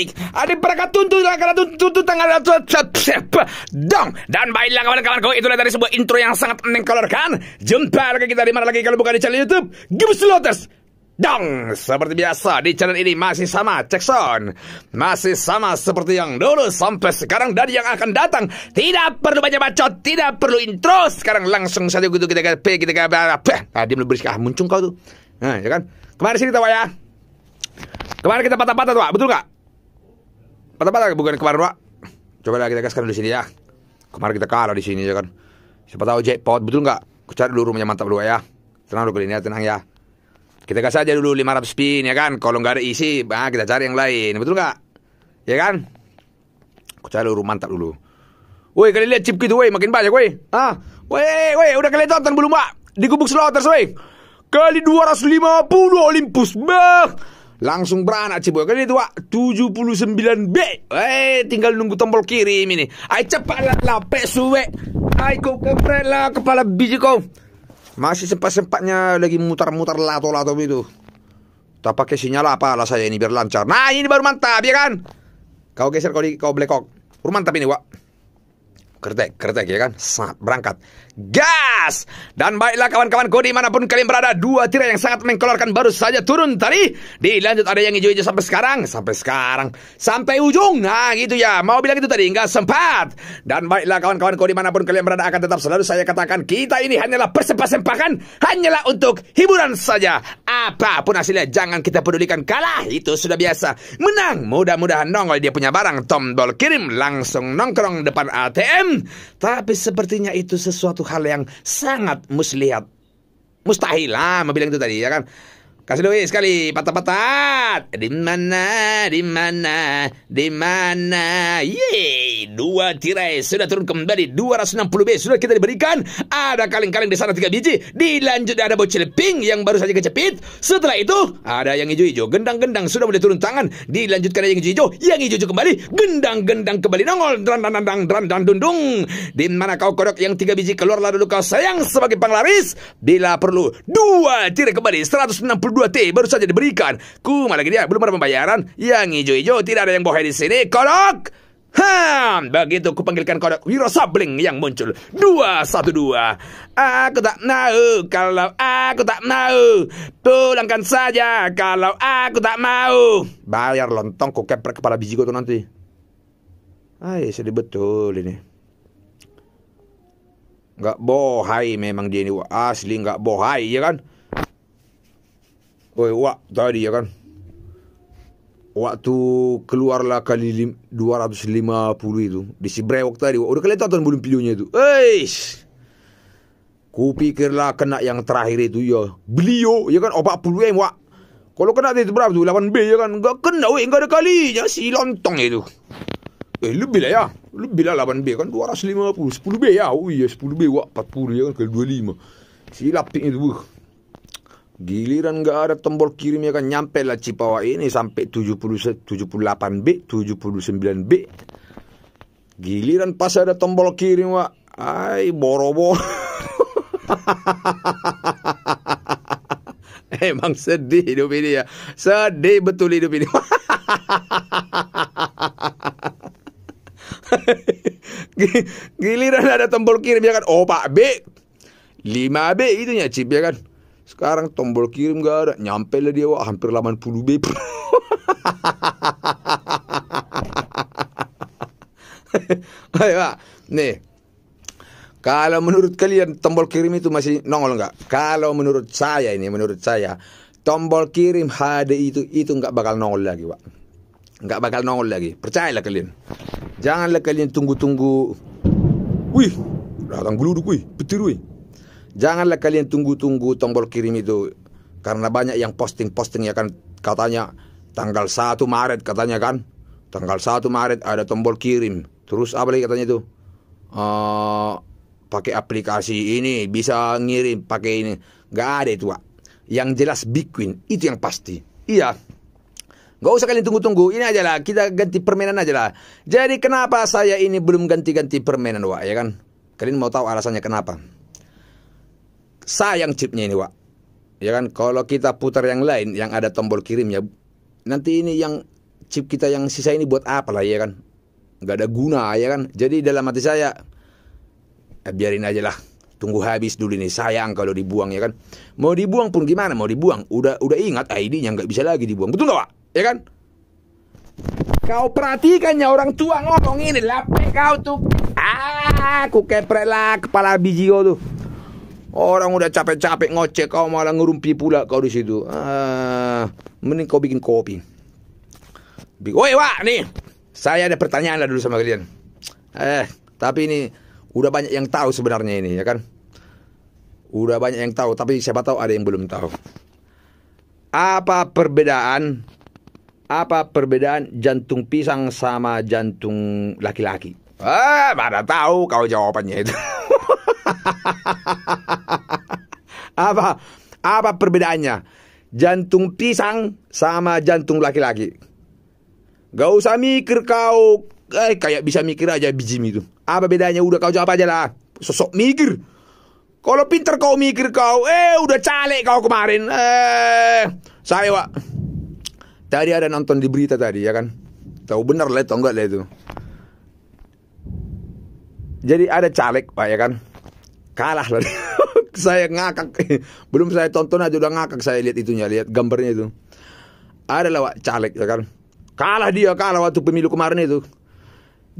baik. Ada perangkat tuntut lah karena tuntut tanggal dong. Dan baiklah kawan-kawanku itulah dari sebuah intro yang sangat menengkolorkan. Jumpa lagi kita di mana lagi kalau bukan di channel YouTube Give Lotus. Dong, seperti biasa di channel ini masih sama Cekson Masih sama seperti yang dulu sampai sekarang dan yang akan datang. Tidak perlu banyak bacot, tidak perlu intro. Sekarang langsung saja gitu kita kita kita kita belum berisik, ah muncung kau tuh. Nah, ya kan? Kemarin sini tahu ya. Kemarin kita patah-patah tuh, betul nggak? Patah-patah bukan kemarin, Pak. Coba kita gaskan di sini ya. Kemarin kita kalah di sini ya kan. Siapa tahu jackpot, betul nggak? Ku cari dulu rumahnya mantap dulu ya. Tenang dulu kali ini ya, tenang ya. Kita gas aja dulu 500 spin ya kan. Kalau nggak ada isi, bah, kita cari yang lain, betul nggak? Ya kan? Ku cari dulu mantap dulu. Woi, kalian lihat chip gitu, woi, makin banyak, woi. Ah, woi, woi, udah kalian tonton belum, Pak? Di gubuk slotters, woi. Kali 250 Olympus, bah. Langsung beranak ciboy Kali itu Wak 79B Eh tinggal nunggu tombol kirim ini. Ay cepatlah lapek suwe Ay kau kepret lah kepala biji kau. Masih sempat-sempatnya lagi mutar-mutar lato-lato itu Tak pakai sinyal apa lah saya ini biar lancar. Nah ini baru mantap ya kan? Kau geser kau, di, kau blekok. Baru mantap ini Wak Kertek, kertek ya kan Sangat berangkat gas. Dan baiklah kawan-kawanku di mana pun kalian berada, dua tirai yang sangat mengkolorkan baru saja turun tadi. Dilanjut ada yang hijau-hijau sampai sekarang, sampai sekarang, sampai ujung. Nah gitu ya, mau bilang itu tadi, nggak sempat. Dan baiklah kawan-kawanku di mana pun kalian berada akan tetap selalu saya katakan, kita ini hanyalah persempah-sempahan, hanyalah untuk hiburan saja. Apa pun hasilnya, jangan kita pedulikan kalah, itu sudah biasa. Menang, mudah-mudahan nongol dia punya barang, tombol kirim, langsung nongkrong depan ATM. Tapi sepertinya itu sesuatu hal yang sangat muslihat. Mustahil lah, bilang itu tadi ya kan. Kasih dulu sekali patah-patah. Di mana, di mana, di mana. Yeay, dua tirai sudah turun kembali 260B sudah kita diberikan. Ada kaleng-kaleng di sana tiga biji. Dilanjut ada bocil pink yang baru saja kecepit. Setelah itu ada yang hijau-hijau. Gendang-gendang sudah mulai turun tangan. Dilanjutkan ada yang hijau-hijau. Yang hijau kembali. Gendang-gendang kembali nongol. Dran dan dang dran dan dundung. Di mana kau kodok yang tiga biji keluarlah dulu kau sayang sebagai panglaris. Bila perlu dua tirai kembali 162 2T baru saja diberikan. Ku malah lagi dia belum ada pembayaran. Yang hijau-hijau tidak ada yang bohong di sini. Kodok! Ha, begitu ku panggilkan kodok Wiro Sabling yang muncul. Dua satu dua. Aku tak mau kalau aku tak mau. Pulangkan saja kalau aku tak mau. Bayar lontong ku keprek kepala biji tuh nanti. Ay, sedih betul ini. Gak bohai memang dia ini asli gak bohai ya kan? Woi, wak tadi ya kan. Waktu keluarlah kali 250 itu di si brewok tadi. Udah kalian tonton belum videonya itu? Eish. Ku pikirlah kena yang terakhir itu ya. Beliau ya kan 40 M wak. Kalau kena itu berapa tuh? 8B ya kan? Enggak kena weh, enggak ada kalinya si lontong itu. Eh lebih lah ya. Lebih lah 8B kan 250. 10B ya. Oh iya 10B wak 40 ya kan kali 25. Si lapik itu. Buh. Giliran nggak ada tombol kirim ya kan nyampe lah Cipawa ini sampai 70 78B, 79B. Giliran pas ada tombol kirim wak, ay boro-boro. Emang sedih hidup ini ya. Sedih betul hidup ini. Giliran ada tombol kirim ya kan. Oh Pak B. 5B itu ya chip ya kan. Sekarang tombol kirim gak ada. Nyampe lah dia wah, hampir 80 B. Ayo, nih. Kalau menurut kalian tombol kirim itu masih nongol nggak? Kalau menurut saya ini, menurut saya tombol kirim HD itu itu nggak bakal nongol lagi, pak. Nggak bakal nongol lagi. Percayalah kalian. Janganlah kalian tunggu-tunggu. Wih, datang geluduk, wih, petir, wih. Janganlah kalian tunggu-tunggu tombol kirim itu karena banyak yang posting-posting ya kan. Katanya tanggal 1 Maret katanya kan. Tanggal 1 Maret ada tombol kirim. Terus apa lagi katanya itu? Uh, pakai aplikasi ini bisa ngirim pakai ini. Nggak ada itu pak yang jelas Bitcoin itu yang pasti. Iya. Gak usah kalian tunggu-tunggu, ini aja lah, kita ganti permainan aja lah. Jadi kenapa saya ini belum ganti-ganti permainan, Wak, ya kan? Kalian mau tahu alasannya kenapa? Sayang chipnya ini Wak ya kan kalau kita putar yang lain yang ada tombol kirimnya nanti ini yang chip kita yang sisa ini buat apa lah ya kan? Nggak ada guna ya kan? Jadi dalam hati saya, eh, biarin aja lah. Tunggu habis dulu nih, sayang kalau dibuang ya kan. Mau dibuang pun gimana? Mau dibuang, udah udah ingat ID-nya nggak bisa lagi dibuang. Betul nggak pak? Ya kan? Kau perhatikan ya orang tua ngomong ini lape kau tuh. Ah, aku kepret lah kepala biji kau tuh. Orang udah capek-capek ngocek kau malah ngerumpi pula kau di situ. Ah, mending kau bikin kopi. Woi, Wak, nih. Saya ada pertanyaan lah dulu sama kalian. Eh, tapi ini udah banyak yang tahu sebenarnya ini, ya kan? Udah banyak yang tahu, tapi siapa tahu ada yang belum tahu. Apa perbedaan apa perbedaan jantung pisang sama jantung laki-laki? Ah, mana tahu kau jawabannya itu. apa apa perbedaannya? Jantung pisang sama jantung laki-laki. Gak usah mikir kau eh, kayak bisa mikir aja bijim itu. Apa bedanya? Udah kau jawab aja lah. Sosok mikir. Kalau pinter kau mikir kau, eh udah caleg kau kemarin. Eh, saya Wak. Tadi ada nonton di berita tadi ya kan. Tahu benar lah enggak lah itu. Jadi ada caleg Pak ya kan. Kalah lah. saya ngakak. Belum saya tonton aja udah ngakak saya lihat itunya, lihat gambarnya itu. Ada lah Wak, caleg ya kan. Kalah dia, kalah waktu pemilu kemarin itu.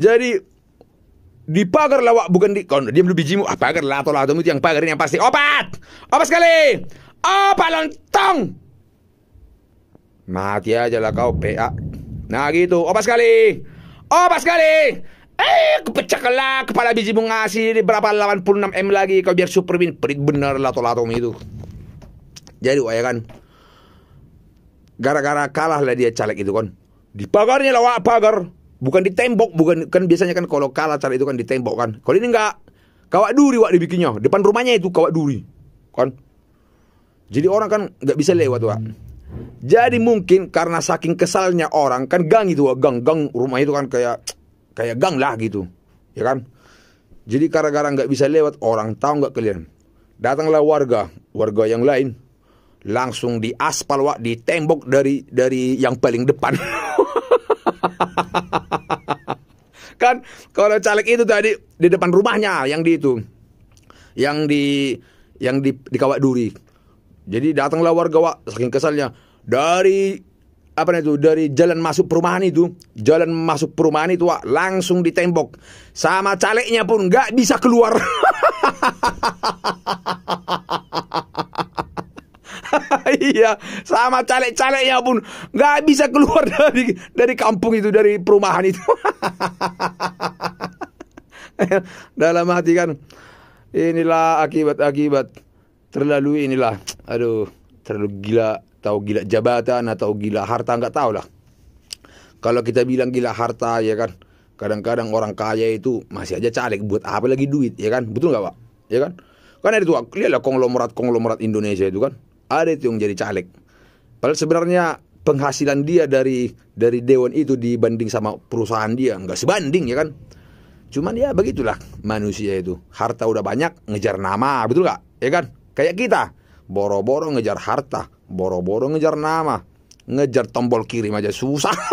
Jadi di pagar lawak bukan di kon dia belum bijimu ah pagar lato lato itu yang pagar ini yang pasti opat opat sekali opat lontong mati aja lah kau PA nah gitu opat sekali opat sekali eh kepecah lah kepala bijimu ngasih berapa? 86 m lagi. Kau biar super win. Perit bener lato lato itu. Jadi wah ya kan? Gara-gara kalah lah dia caleg itu kan? Di pagarnya lawak pagar. Bukan di tembok. Bukan kan biasanya kan kalau kalah cara itu kan di tembok kan? Kalau ini enggak kawat duri wak dibikinnya. Depan rumahnya itu kawat duri kan? Jadi orang kan nggak bisa lewat wak. Jadi mungkin karena saking kesalnya orang kan gang itu wak. Gang gang rumah itu kan kayak kayak gang lah gitu ya kan? Jadi gara-gara nggak bisa lewat orang tahu nggak kalian. Datanglah warga warga yang lain. Langsung di aspal wak di tembok dari dari yang paling depan. Kan kalau caleg itu tadi di depan rumahnya yang di itu. Yang di yang di di kawat duri. Jadi datanglah warga wak saking kesalnya. Dari apa itu? Dari jalan masuk perumahan itu. Jalan masuk perumahan itu wak langsung ditembok. Sama calegnya pun nggak bisa keluar. Iya, sama caleg-calegnya pun nggak bisa keluar dari dari kampung itu, dari perumahan itu. Dalam hati kan, inilah akibat-akibat. Terlalu inilah, aduh, terlalu gila, tahu gila jabatan atau gila harta nggak tahu lah. Kalau kita bilang gila harta ya kan, kadang-kadang orang kaya itu masih aja caleg buat apa lagi duit ya kan, betul nggak pak? Ya kan? Kan ada tuh, lihatlah konglomerat konglomerat Indonesia itu kan, ada itu yang jadi caleg. Padahal sebenarnya penghasilan dia dari dari dewan itu dibanding sama perusahaan dia nggak sebanding ya kan. Cuman ya begitulah manusia itu. Harta udah banyak, ngejar nama, betul nggak? Ya kan? Kayak kita, boro-boro ngejar harta, boro-boro ngejar nama, ngejar tombol kirim aja susah.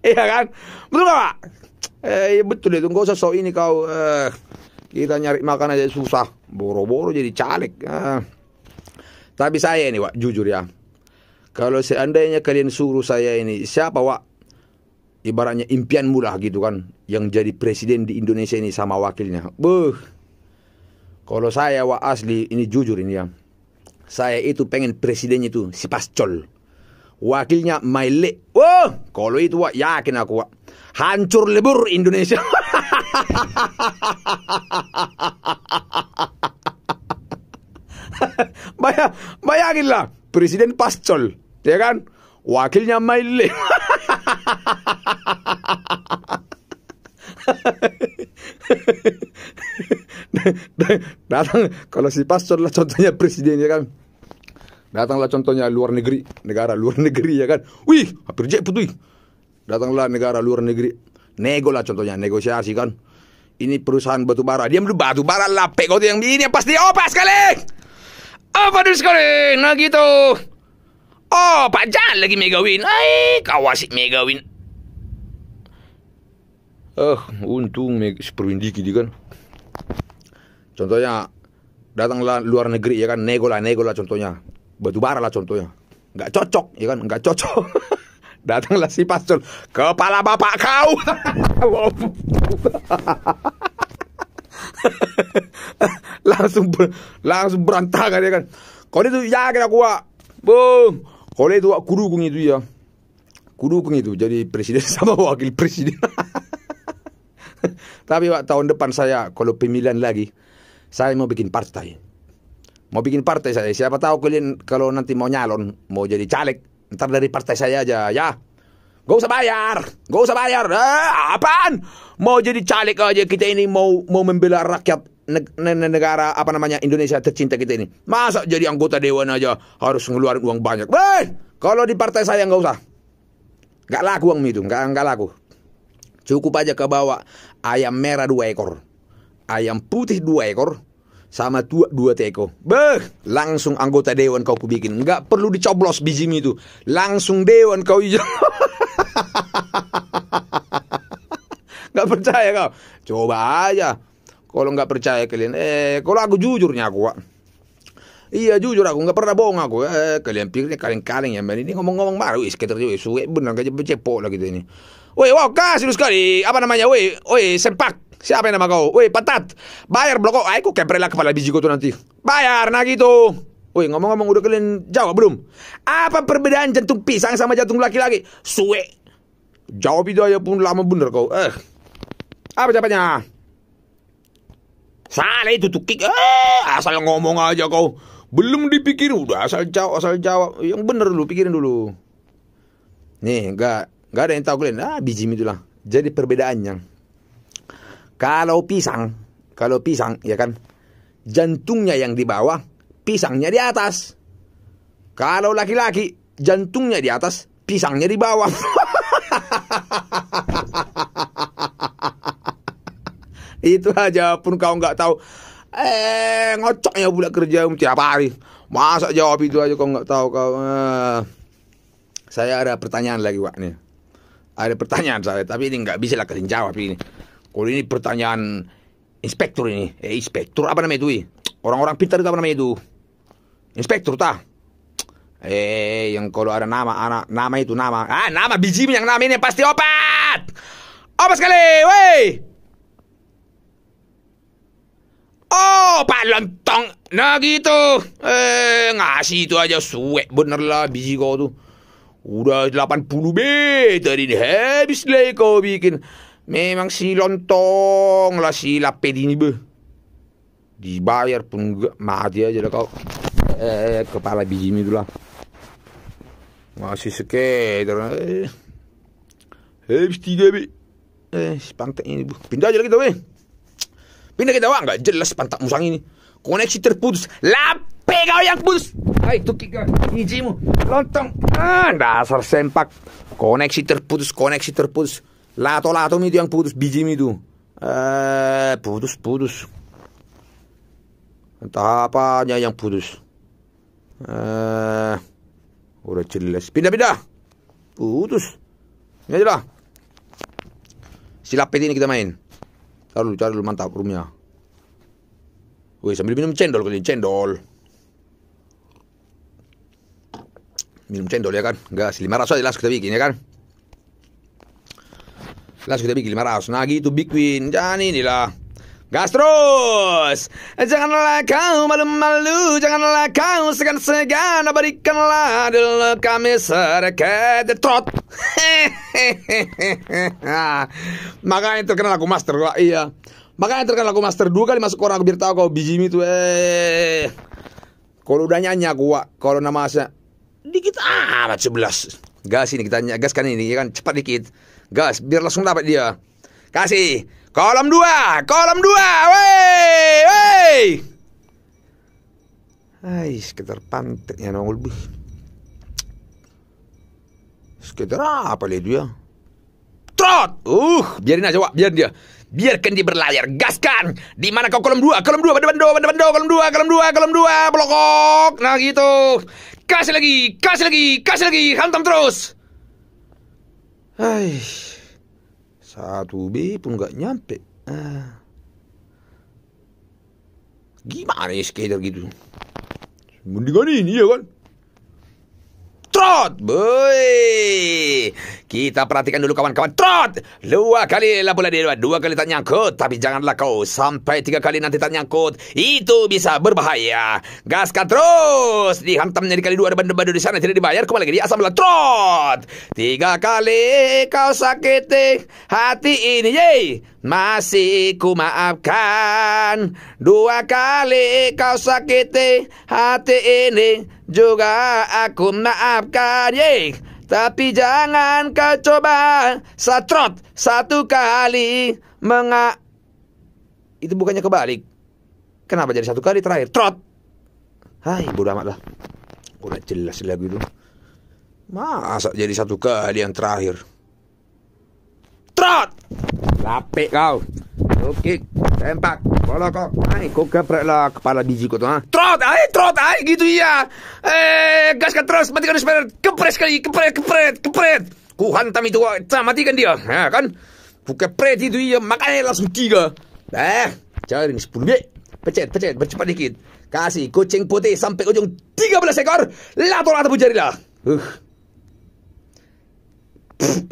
Iya kan? Betul nggak Pak? Eh betul itu, nggak usah sok ini kau. Eh, kita nyari makan aja susah, boro-boro jadi caleg. Eh. Tapi saya ini, Wak, jujur ya. Kalau seandainya kalian suruh saya ini, siapa, Wak? Ibaratnya impian mulah gitu kan, yang jadi presiden di Indonesia ini sama wakilnya. Buh. Kalau saya, Wak, asli, ini jujur ini ya. Saya itu pengen presiden itu si Pascol. Wakilnya Maile. Wah, kalau itu, Wak, yakin aku, Wak. Hancur lebur Indonesia. Bayang, bayanginlah Presiden Pascol, ya kan? Wakilnya Maile. Datang kalau si Pascol lah contohnya presiden ya kan. Datanglah contohnya luar negeri, negara luar negeri ya kan. Wih, hampir jeput wih. Datanglah negara luar negeri. Nego lah contohnya, negosiasi kan. Ini perusahaan batu bara. Dia dulu batu bara lapek kau yang ini pasti opas sekali. Apa dulu sekali? Nah gitu. Oh, Pak Jan lagi megawin. Ay, kau asik megawin. Eh, untung dikit dia kan. Contohnya datanglah luar negeri ya kan, nego lah, nego lah contohnya. Batu bara lah contohnya. Nggak cocok ya kan, nggak cocok. Datanglah si pastor, kepala bapak kau. langsung ber, langsung berantakan ya kan. Kalau itu ya kira kuat, bung. Kalau itu kurukung itu ya, kurukung itu jadi presiden sama wakil presiden. Tapi Wak, tahun depan saya kalau pemilihan lagi, saya mau bikin partai. Mau bikin partai saya. Siapa tahu kalian kalau nanti mau nyalon, mau jadi caleg, ntar dari partai saya aja, ya. Gak usah bayar, gak usah bayar. Eh, apaan? Mau jadi caleg aja kita ini mau mau membela rakyat negara apa namanya Indonesia tercinta kita ini. Masa jadi anggota dewan aja harus ngeluarin uang banyak? Weh, kalau di partai saya nggak usah. Nggak laku uang itu, nggak nggak laku. Cukup aja ke bawah ayam merah dua ekor, ayam putih dua ekor, sama dua, dua teko. Beh, langsung anggota dewan kau bikin. Nggak perlu dicoblos biji itu. Langsung dewan kau hijau. nggak percaya kau? Coba aja. Kalau nggak percaya kalian, eh, kalau aku jujurnya aku, Iya jujur aku nggak pernah bohong aku. Eh, kalian pikirnya kaleng-kaleng ya, ini ngomong-ngomong baru, sekitar juga suwe benar gak cepok lagi ini. Woi, wow, kasih lu sekali. Apa namanya? Woi, woi, sempak. Siapa yang nama kau? Woi, patat. Bayar blok kok. Aku keprela kepala biji kau tuh nanti. Bayar, nah gitu. Woi, ngomong-ngomong udah kalian jawab belum? Apa perbedaan jantung pisang sama jantung laki-laki? Suwe. Jawab itu aja pun lama bener kau. Eh. Apa jawabannya? Salah itu tukik. Eh, asal ngomong aja kau. Belum dipikir udah asal jawab, asal jawab. Yang bener dulu, pikirin dulu. Nih, enggak Gak ada yang tahu kalian. Ah, biji itulah. Jadi perbedaannya. Kalau pisang, kalau pisang, ya kan, jantungnya yang di bawah, pisangnya di atas. Kalau laki-laki, jantungnya di atas, pisangnya di bawah. Itu aja pun kau nggak tahu. Eh, ngocoknya pula kerja tiap hari. Masa jawab itu aja kau nggak tahu kau. Eh. Saya ada pertanyaan lagi, Wak, nih ada pertanyaan saya, tapi ini nggak bisa lah kasih jawab ini. Kalau ini pertanyaan inspektur ini, eh inspektur apa namanya itu? Orang-orang pintar itu apa namanya itu? Inspektur tah? Eh, yang kalau ada nama anak nama itu nama. Ah, nama biji yang nama ini pasti opat. Opat sekali, woi. Oh, Pak Lontong. Nah gitu. Eh, ngasih itu aja suwe bener lah biji kau tuh. Udah 80 meter ini habis lah kau bikin. Memang si lontong lah si lapet ini be. Dibayar pun enggak mati aja lah kau. Eh, kepala biji itu lah. Masih sekitar. Eh. Habis tiga be. Eh, si pantai ini bu. Pindah aja lagi tau be. Pindah kita wah nggak jelas pantak musang ini. Koneksi terputus. Lape kau yang putus. Hai tuh tiga bijimu lontong. Ah, dasar sempak. Koneksi terputus, koneksi terputus. Lato-lato itu yang putus biji itu. Eh, putus, putus. Entah apanya yang putus. Eh, udah jelas. Pindah-pindah. Putus. Ini aja lah. Silapet ini kita main. Cari dulu, cari dulu mantap rumnya. Wih, sambil minum cendol kali cendol. Minum cendol ya kan, gas 500 aja langsung kita bikin ya kan. Langsung kita bikin 500. Nah gitu Big Win, jangan inilah. Gas terus Janganlah kau malu-malu Janganlah kau segan-segan Berikanlah dulu kami sedikit trot Makanya terkenal aku master Iya Makanya terkenal lagu Master 2 kali masuk orang biar tahu kau biji itu eh. Kalau udah nyanyi aku, kalau nama saya dikit amat sebelas. Gas ini kita gas kan ini kan cepat dikit. Gas biar langsung dapat dia. Kasih. Kolom dua, kolom dua, woi, woi. Hai, sekitar pantatnya nongol lebih. Sekitar apa dia? Trot! Uh, biarin aja, Wak, biar dia. Biarkan dia berlayar, gaskan. Di mana kau kolom dua, kolom dua, bando, bando, bando, kolom dua, kolom dua, kolom dua, blokok. Nah gitu. kasih lagi, kasih lagi, kasih lagi, hantam terus. Hai, satu B pun nggak nyampe. Ah. Gimana ya skater gitu? Mendingan ini ya kan? Trot, boy. Kita perhatikan dulu kawan-kawan. Trot, dua kali lah bola dia dua, dua kali tak nyangkut. Tapi janganlah kau sampai tiga kali nanti tak nyangkut. Itu bisa berbahaya. Gaskan terus. Dihantamnya di kali dua ada bandu-bandu di sana tidak dibayar. Kembali lagi di asam bola. Trot, tiga kali kau sakiti hati ini, ye. Masih ku maafkan Dua kali kau sakiti hati ini Juga aku maafkan. Yeay. Tapi jangan kau coba Satrot satu kali Menga Itu bukannya kebalik? Kenapa jadi satu kali terakhir? Trot. Hai bodo amat lah Udah jelas lagu itu. Masa jadi satu kali yang terakhir? Trot Lapik kau. Okey, tempak. Kalau kau, ai kau keprek lah kepala biji kau tu ha. Trot, ai trot, ai gitu ya. Eh, gaskan terus, matikan sepeda. Kepres sekali, kepret, kepret, kepret. Ku hantam itu, tak matikan dia. Ha, kan? Ku kepret itu ya, makanya langsung tiga. Eh, cari ni sepuluh bit. Pecet, pecet, bercepat dikit. Kasih kucing putih sampai ujung 13 ekor. Lato-lato pun jadilah. Uh.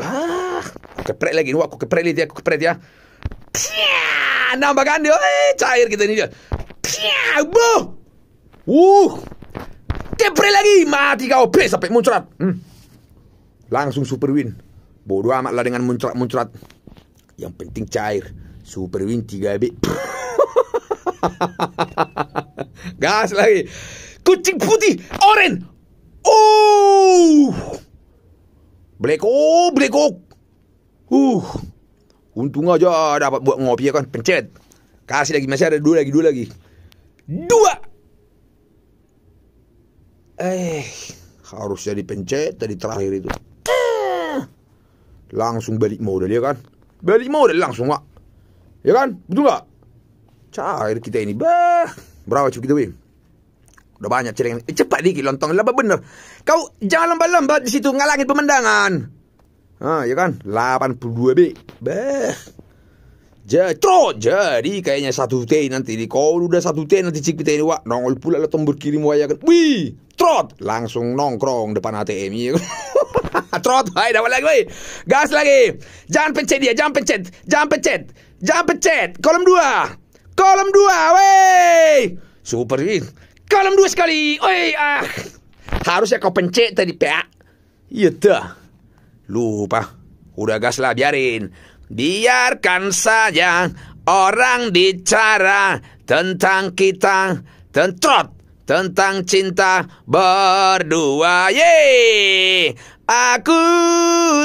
Ah, kepret lagi. Aku kepret dia, aku kepret dia. Pia, dia. Eh, cair kita ni dia. Pia. Uh. Kepret lagi. Mati kau. Play sampai muncrat. Hmm. Langsung super win. Bodoh amatlah dengan muncrat-muncrat. Yang penting cair. Super win 3 bit. Gas lagi. Kucing putih. Oren. Oh. Blekok, blekok. Uh. Untung aja dapat buat ngopi ya kan. Pencet. Kasih lagi. Masih ada dua lagi, dua lagi. Dua. Eh. Harusnya dipencet tadi terakhir itu. Langsung balik modal ya kan. Balik modal langsung pak. Ya kan? Betul gak? Cair kita ini. Bah. Berapa cukup kita weh? Udah banyak cereng. Eh, cepat dikit lontong. Lambat bener. Kau jangan lambat-lambat di situ ngalangin pemandangan. Ha, ya kan? 82 B. Bah. Jatro jadi kayaknya satu T nanti di kau udah satu T nanti cik kita ini wak nongol pula lah tombol kirim waya wih trot langsung nongkrong depan ATM ya trot hai dapat lagi gas lagi jangan pencet dia jangan pencet jangan pencet jangan pencet kolom dua kolom dua weh super wih kolom dua sekali. Wih ah. Harusnya kau pencet tadi pak iya dah. Lupa. Udah gas lah biarin. Biarkan saja orang bicara tentang kita, tentrot tentang cinta berdua. Ye, aku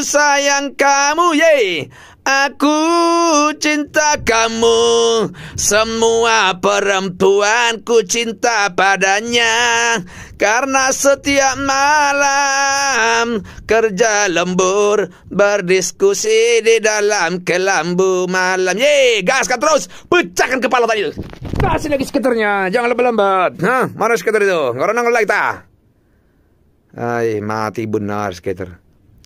sayang kamu. Ye, aku cinta kamu. Semua perempuan ku cinta padanya. Karena setiap malam kerja lembur berdiskusi di dalam kelambu malam. Ye, gaskan terus, pecahkan kepala tadi. Kasih lagi skaternya, jangan lambat-lambat. Hah, mana skater itu? Orang nongol lagi tak? Ay, mati benar skater.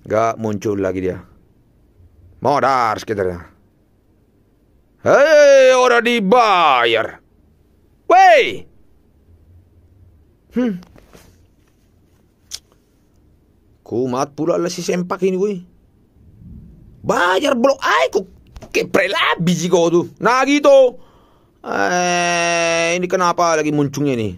Gak muncul lagi dia. Modar skaternya. Hei, orang dibayar. Wey! Hmm, Kumat pula lah si sempak ini woi. Bayar blok ay ku kepre lah biji kau tu. Nah gitu. Eh, ini kenapa lagi muncungnya nih?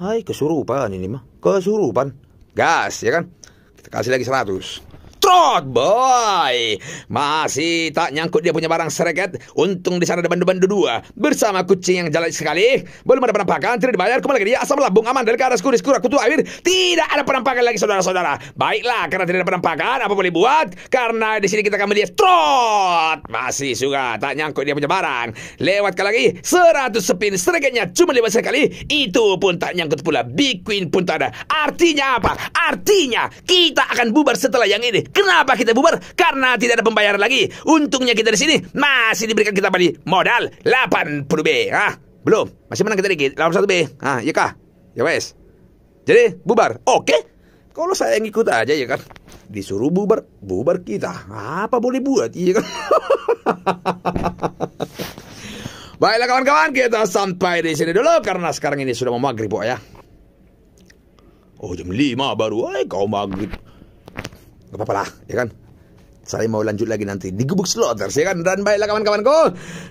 Hai kesurupan ini mah. Kesurupan. Gas ya kan? Kita kasih lagi 100. Trot boy. Masih tak nyangkut dia punya barang sereket. Untung di sana ada bandu-bandu dua. Bersama kucing yang jalan sekali. Belum ada penampakan Tidak dibayar. Kembali lagi dia. Asam lambung aman Dari ke arah kuris kurang kutu air. Tidak ada penampakan lagi saudara-saudara. Baiklah Karena tidak ada penampakan Apa boleh buat? Karena di sini kita akan melihat Trot Masih juga Tak nyangkut dia punya barang. Lewatkan lagi. 100 spin Sereketnya cuma lewat sekali. Itu pun tak nyangkut pula. Big Queen pun tak ada. Artinya apa? Artinya Kita akan bubar setelah yang ini Kenapa kita bubar? Karena tidak ada pembayaran lagi. Untungnya kita di sini masih diberikan kita balik modal 80 B. Ah, belum. Masih menang kita dikit. 81 B. Ah, iya kah? Ya wes. Jadi bubar. Oke. Kalau saya ngikut aja ya kan. Disuruh bubar, bubar kita. Apa boleh buat iya kan? Baiklah kawan-kawan, kita sampai di sini dulu karena sekarang ini sudah mau maghrib, ya. Oh, jam 5 baru. Eh, kau maghrib. Gak apa-apa lah, ya kan? Saya mau lanjut lagi nanti di Gubuk Slotters ya kan? Dan baiklah kawan-kawanku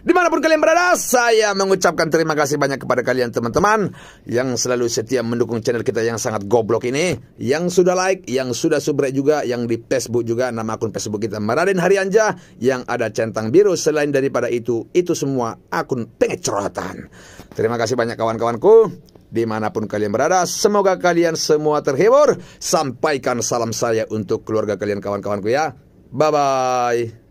Di mana pun kalian berada Saya mengucapkan terima kasih banyak kepada kalian teman-teman Yang selalu setia mendukung channel kita yang sangat goblok ini Yang sudah like Yang sudah subrek juga Yang di Facebook juga Nama akun Facebook kita Maraden Harianja Yang ada centang biru. Selain daripada itu Itu semua akun pengecerotan Terima kasih banyak kawan-kawanku di mana pun kalian berada. Semoga kalian semua terhibur. Sampaikan salam saya untuk keluarga kalian kawan-kawanku ya. Bye bye.